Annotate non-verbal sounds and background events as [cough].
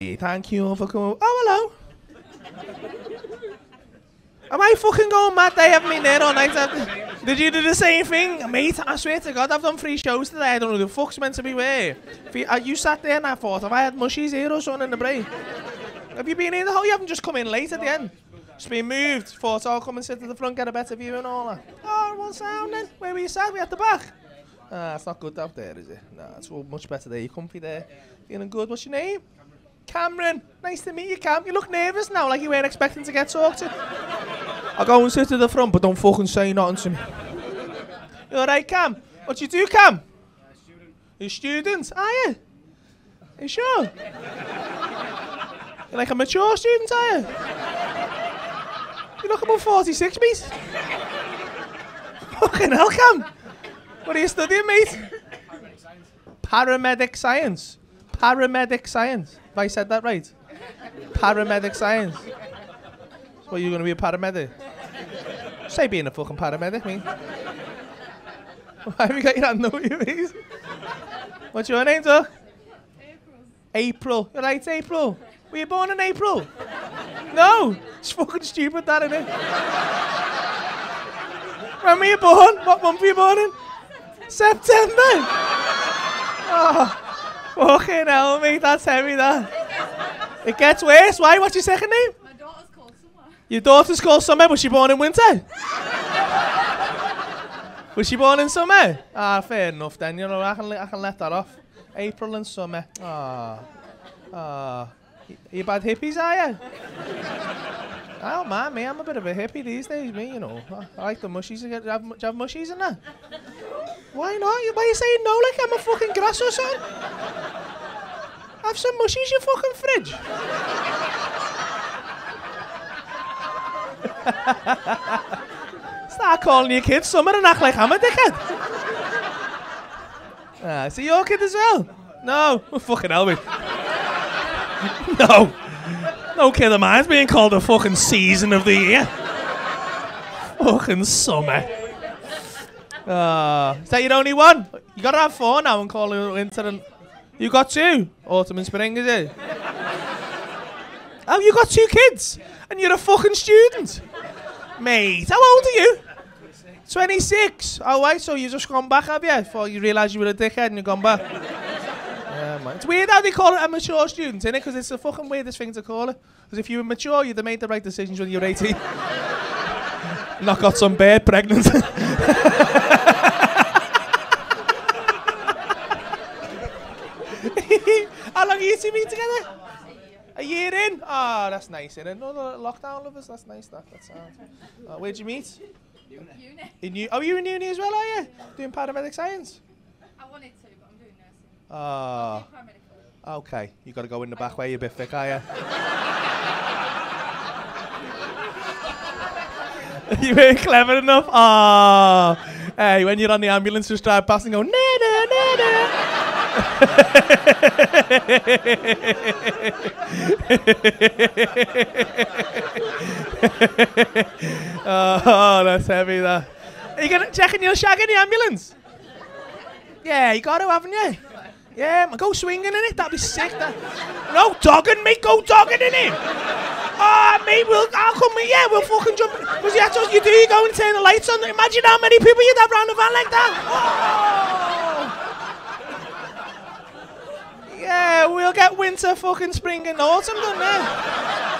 Thank you for coming. Oh, hello. Am I fucking going mad? They have me there all night. Did you do the same thing? Mate, I swear to God, I've done three shows today. I don't know who the fuck's meant to be where. Uh, you sat there and I thought, have I had mushies here or something in the break? Have you been in the whole? You haven't just come in late at the end. Just been moved. Thought I'll come and sit at the front, get a better view and all that. Oh, what sound then? Where were you sat? We at the back. Ah, it's not good up there, is it? No, it's much better there. You're comfy there. Feeling good. What's your name? Cameron. Nice to meet you, Cam. You look nervous now, like you weren't expecting to get talked to. I'll go and sit at the front, but don't fucking say nothing to me. You alright, Cam? What you do, Cam? You're student, are you? Are you sure? You're like a mature student, are you? You look about 46, mate. Fucking hell, Cam. What are you studying, mate? Paramedic science. Paramedic science. Have I said that right? Paramedic science. So are you going to be a paramedic? Say being a fucking paramedic, mate. Why have you got your hand over your face? What's your name, Doug? April. You're right, April. Were you born in April? No. It's fucking stupid, that, isn't it? When were you born? What month were you born in? September. Oh, fucking hell, mate. That's heavy, that. It gets worse. Why? What's your second name? My daughter's called Summer. Your daughter's called Summer. Was she born in winter? Was she born in summer? Ah, fair enough then. You know, I can, I can let that off. April and summer. Ah. Ah. You bad hippies, are you? I don't mind me, I'm a bit of a hippie these days, me, you know. I, I like the mushies. Do you have, do you have mushies in there? Why not? You- Why are you saying no like I'm a fucking grass or something? Have some mushies, you fucking fridge. Start calling your kids summer and act like I'm a dickhead. Ah, is it your kid as well? No. Fucking hell, mate. no. No kid of mine's being called a fucking season of the year. fucking summer. Ah, is that your only one? You gotta have four now and call it winter and... You got two? Autumn and spring, is it? oh, you got two kids? And you're a fucking student? Mate, how old are you? 26. Oh, right, so you just gone back, have you? Before you realise you were a dickhead and you've gone back. yeah, man. It's weird how they call it a mature student, innit? Because it's the fucking weirdest thing to call it. Because if you were mature, you'd have made the right decisions when you were 18. [laughs] Not got some bird pregnant. [laughs] how long have you two been together? A year in? Ah, that's nice? Another lockdown lovers, that's nice, that, that's sound. Uh, where'd you meet? Uni. In u- oh, you in uni as well, are you? Doing paramedic science? I wanted to, but I'm doing nursing. Ah, Paramedical. okay. You got to go in the back way, you're a bit thick, are you? [laughs] you ain't clever enough. Ah, hey, when you're on the ambulance, just drive past and go, na na na na. [laughs] oh, that's heavy, that. Are you gonna check checking your shag in the ambulance? Yeah, you got to, haven't you? Yeah, go swinging in it. That'd be sick. That. No dogging, mate. Go dogging in it. Ah, mate, we'll. I'll come with you. We'll fucking jump. Because that's what you do. You go and turn the lights on. Imagine how many people you'd have round the van like that. Oh. Yeah, we'll get winter, fucking spring, and autumn done there.